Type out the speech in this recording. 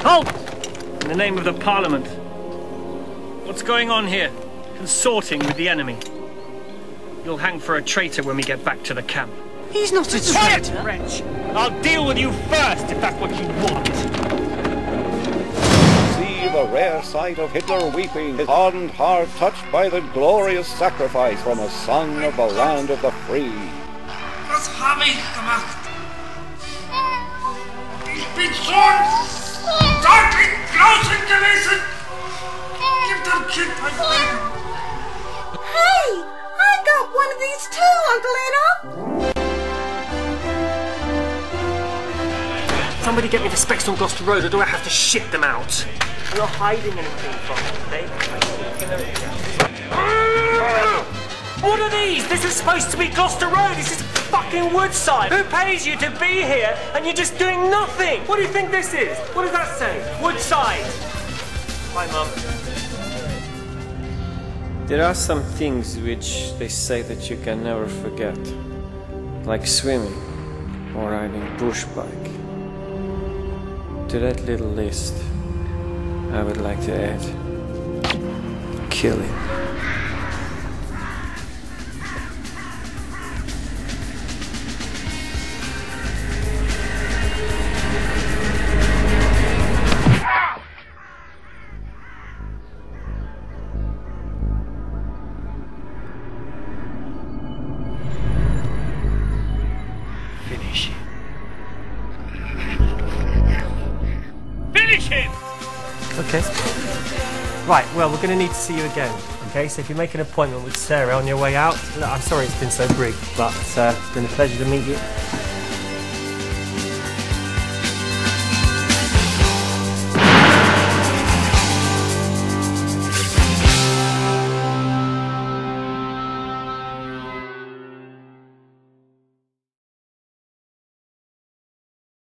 the name of the Parliament. What's going on here? Consorting with the enemy. You'll hang for a traitor when we get back to the camp. He's not a Quiet, traitor. wretch! I'll deal with you first if that's what you want. See the rare sight of Hitler weeping, his hardened heart touched by the glorious sacrifice from a son of the land of the free. Was habe ich gemacht? Ich bin schon deutlich draußen gewesen. Gib dem Kind ein Leben. Hey, I got one of these too, Uncle Enoch. Somebody get me the specs on Gloucester Road, or do I have to ship them out? You're not hiding anything from me, What are these? This is supposed to be Gloucester Road. This is fucking Woodside. Who pays you to be here and you're just doing nothing? What do you think this is? What does that say? Woodside. Hi, Mum. There are some things which they say that you can never forget, like swimming or riding bush bike. To that little list, I would like to add killing. Finish him. Finish him! Okay. Right, well, we're going to need to see you again. Okay, so if you make an appointment with Sarah on your way out, look, I'm sorry it's been so brief, but uh, it's been a pleasure to meet you.